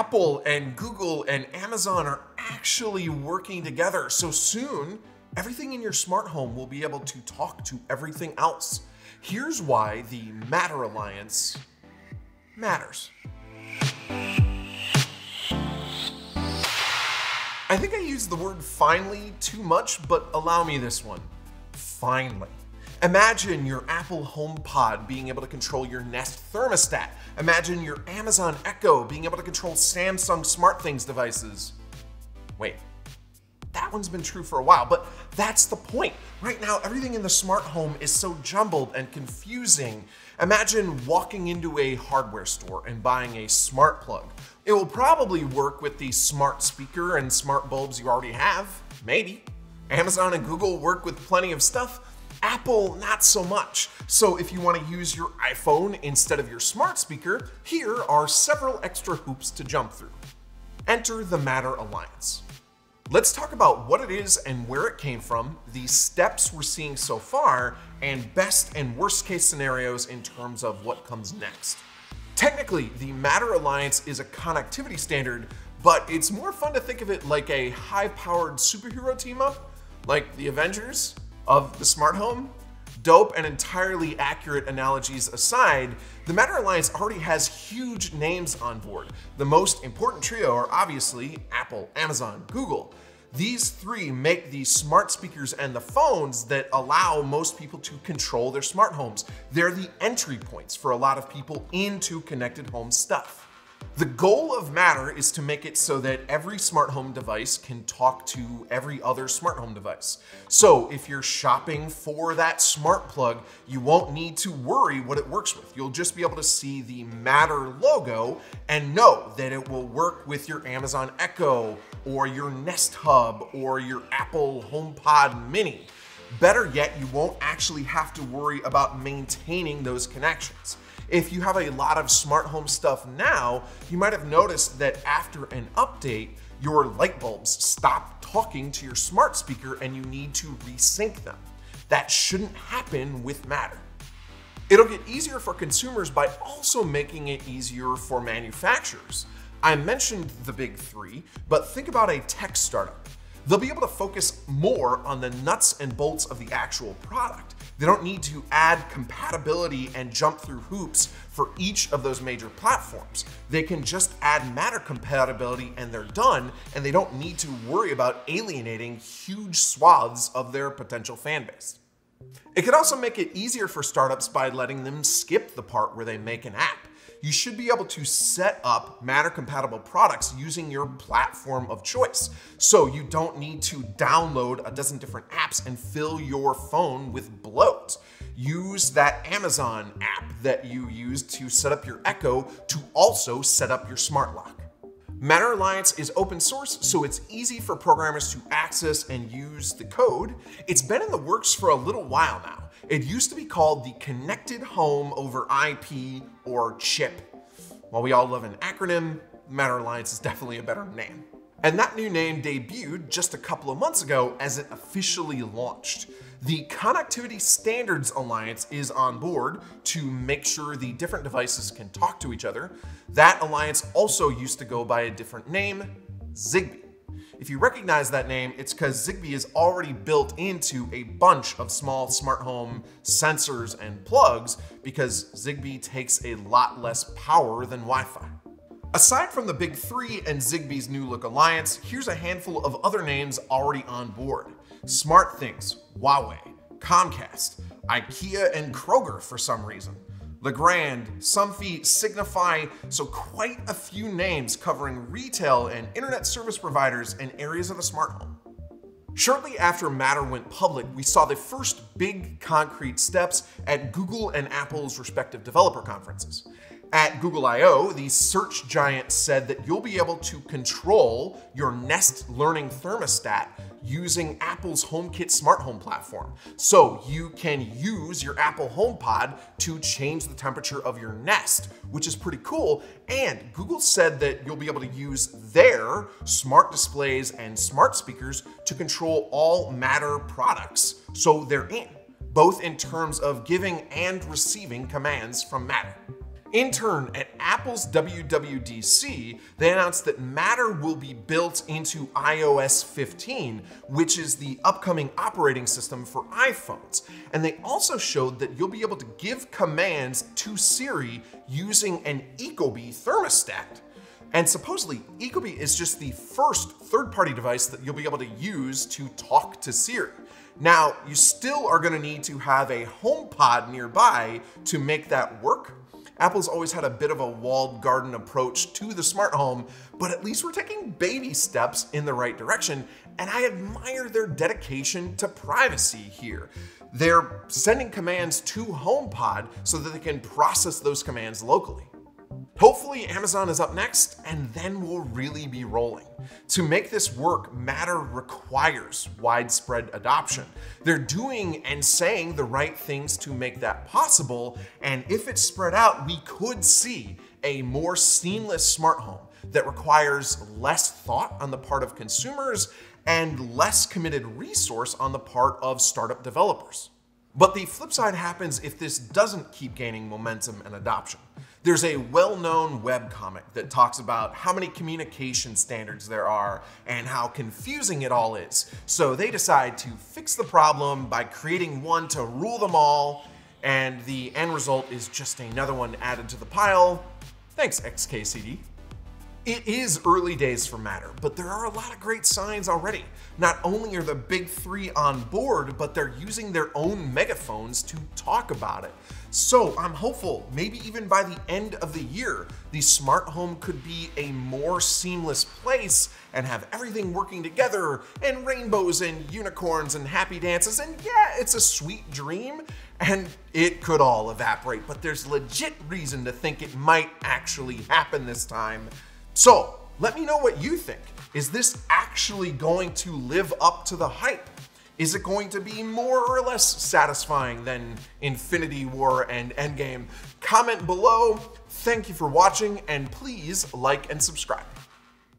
Apple and Google and Amazon are actually working together. So soon, everything in your smart home will be able to talk to everything else. Here's why the Matter Alliance matters. I think I used the word finally too much, but allow me this one. Finally. Imagine your Apple HomePod being able to control your Nest thermostat. Imagine your Amazon Echo being able to control Samsung SmartThings devices. Wait, that one's been true for a while, but that's the point. Right now, everything in the smart home is so jumbled and confusing. Imagine walking into a hardware store and buying a smart plug. It will probably work with the smart speaker and smart bulbs you already have, maybe. Amazon and Google work with plenty of stuff, Apple, not so much. So if you want to use your iPhone instead of your smart speaker, here are several extra hoops to jump through. Enter the Matter Alliance. Let's talk about what it is and where it came from, the steps we're seeing so far, and best and worst case scenarios in terms of what comes next. Technically, the Matter Alliance is a connectivity standard, but it's more fun to think of it like a high powered superhero team up, like the Avengers of the smart home. Dope and entirely accurate analogies aside, the Matter Alliance already has huge names on board. The most important trio are obviously Apple, Amazon, Google. These three make the smart speakers and the phones that allow most people to control their smart homes. They're the entry points for a lot of people into connected home stuff. The goal of Matter is to make it so that every smart home device can talk to every other smart home device. So if you're shopping for that smart plug, you won't need to worry what it works with. You'll just be able to see the Matter logo and know that it will work with your Amazon Echo or your Nest Hub or your Apple HomePod Mini. Better yet, you won't actually have to worry about maintaining those connections. If you have a lot of smart home stuff now, you might have noticed that after an update, your light bulbs stop talking to your smart speaker and you need to resync them. That shouldn't happen with Matter. It'll get easier for consumers by also making it easier for manufacturers. I mentioned the big three, but think about a tech startup. They'll be able to focus more on the nuts and bolts of the actual product. They don't need to add compatibility and jump through hoops for each of those major platforms. They can just add Matter compatibility and they're done, and they don't need to worry about alienating huge swaths of their potential fan base. It could also make it easier for startups by letting them skip the part where they make an app you should be able to set up Matter compatible products using your platform of choice. So you don't need to download a dozen different apps and fill your phone with bloat. Use that Amazon app that you use to set up your Echo to also set up your smart lock. Matter Alliance is open source, so it's easy for programmers to access and use the code. It's been in the works for a little while now. It used to be called the Connected Home over IP or CHIP. While we all love an acronym, Matter Alliance is definitely a better name. And that new name debuted just a couple of months ago as it officially launched. The Connectivity Standards Alliance is on board to make sure the different devices can talk to each other. That alliance also used to go by a different name, Zigbee. If you recognize that name, it's because Zigbee is already built into a bunch of small smart home sensors and plugs because Zigbee takes a lot less power than Wi-Fi. Aside from the big three and Zigbee's new look alliance, here's a handful of other names already on board. SmartThings, Huawei, Comcast, IKEA, and Kroger for some reason. Legrand, Somfy, Signify, so quite a few names covering retail and internet service providers and areas of the smart home. Shortly after Matter went public, we saw the first big concrete steps at Google and Apple's respective developer conferences. At Google I.O., the search giant said that you'll be able to control your Nest Learning thermostat using Apple's HomeKit smart home platform. So you can use your Apple HomePod to change the temperature of your Nest, which is pretty cool. And Google said that you'll be able to use their smart displays and smart speakers to control all Matter products. So they're in, both in terms of giving and receiving commands from Matter. In turn, at Apple's WWDC, they announced that Matter will be built into iOS 15, which is the upcoming operating system for iPhones. And they also showed that you'll be able to give commands to Siri using an Ecobee thermostat. And supposedly, Ecobee is just the first third party device that you'll be able to use to talk to Siri. Now, you still are going to need to have a HomePod nearby to make that work. Apple's always had a bit of a walled garden approach to the smart home, but at least we're taking baby steps in the right direction, and I admire their dedication to privacy here. They're sending commands to HomePod so that they can process those commands locally. Hopefully Amazon is up next and then we'll really be rolling. To make this work, Matter requires widespread adoption. They're doing and saying the right things to make that possible, and if it's spread out, we could see a more seamless smart home that requires less thought on the part of consumers and less committed resource on the part of startup developers. But the flip side happens if this doesn't keep gaining momentum and adoption. There's a well-known webcomic that talks about how many communication standards there are and how confusing it all is. So they decide to fix the problem by creating one to rule them all, and the end result is just another one added to the pile. Thanks, XKCD. It is early days for Matter, but there are a lot of great signs already. Not only are the big three on board, but they're using their own megaphones to talk about it. So I'm hopeful, maybe even by the end of the year, the smart home could be a more seamless place and have everything working together and rainbows and unicorns and happy dances. And yeah, it's a sweet dream and it could all evaporate, but there's legit reason to think it might actually happen this time. So let me know what you think. Is this actually going to live up to the hype? Is it going to be more or less satisfying than Infinity War and Endgame? Comment below. Thank you for watching, and please like and subscribe.